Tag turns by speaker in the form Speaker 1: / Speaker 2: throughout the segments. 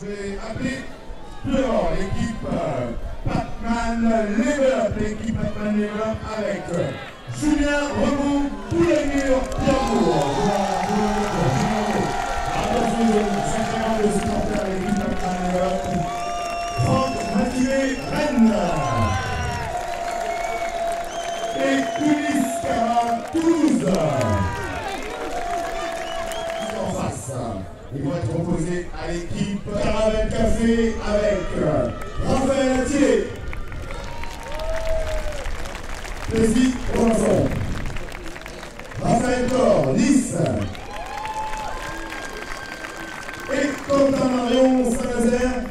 Speaker 1: je vais appeler l'équipe euh, Pac-Man Level l'équipe Pac-Man Level avec euh, Julien Remou, Poulenmur, Pierre Attention, sacrément de l'équipe. Ils vont être opposés à l'équipe Caravelle Café avec euh, Raphaël Attier. Plessis, Robinson. Raphaël Cor, Nice. Et Quentin Marion, Saint-Nazaire.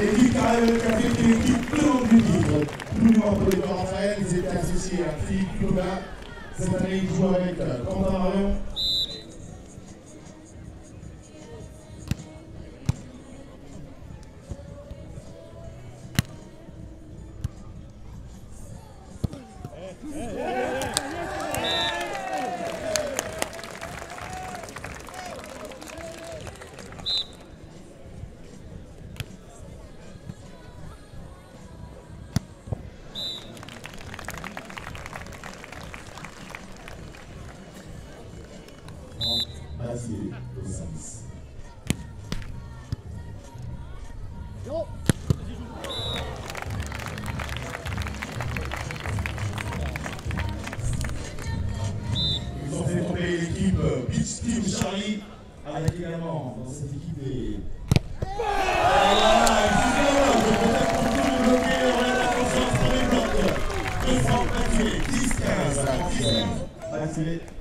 Speaker 1: L'équipe Caravelle Café qui est l'équipe de du titre. Loin pour les Raphaël, ils étaient associés à Philippe Claude. Cette année, ils jouent avec euh, Quentin Marion. Basier Avec également dans cette équipe des. Voilà, excusez-moi,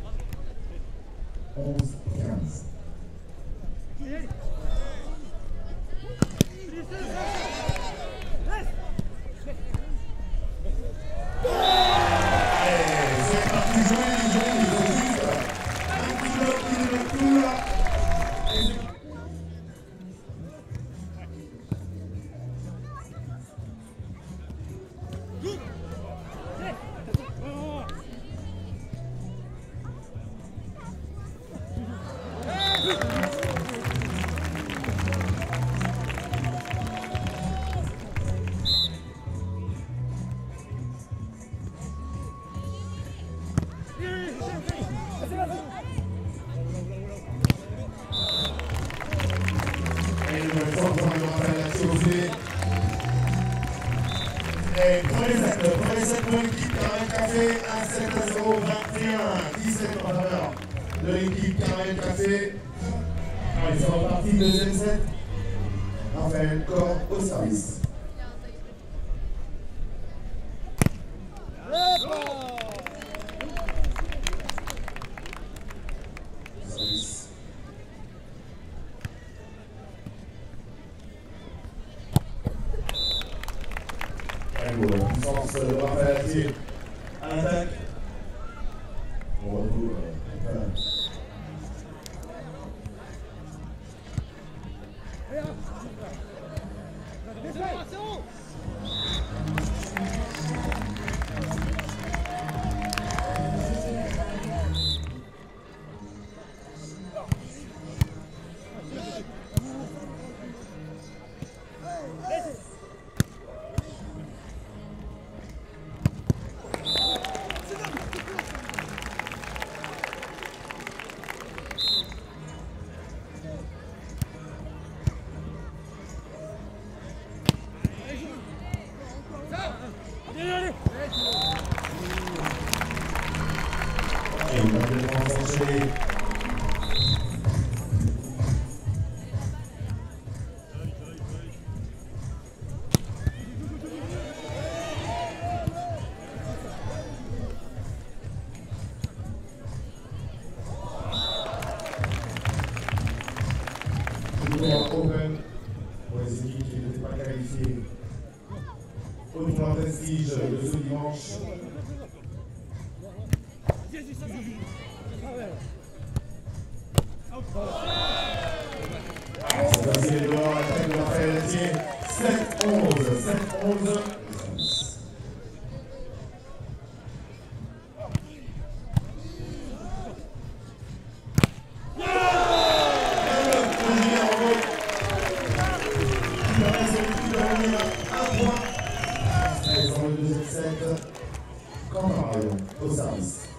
Speaker 1: le fort dans le rappel à Théophée. Et prenez cette, prenez cette pour l'équipe Caramel Café, 1 7 à 0, 21, 17 en faveur de l'équipe Caramel Café. Allez, c'est reparti, deuxième set. Raphaël Corps au service. Service. Allez, puissance de Raphaël Attier à l'attaque. On retrouve open pour les équipes qui tournoi prestige de ce dimanche. C'est dehors, l'attaque de Raphaël Etier. 7-11, 7-11. Yes.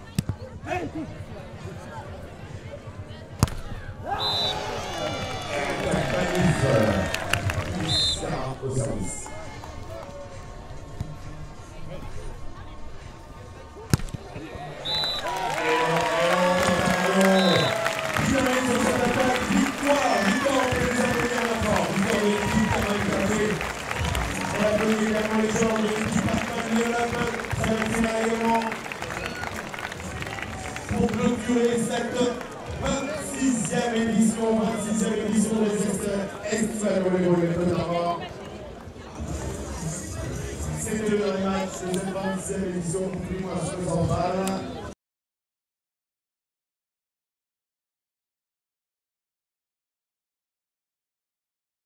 Speaker 1: également les de clôturer cette 26e édition, 26e édition des Estivales Volley-Ball, mais notamment ces deux derniers matchs de cette 26e édition du mois central.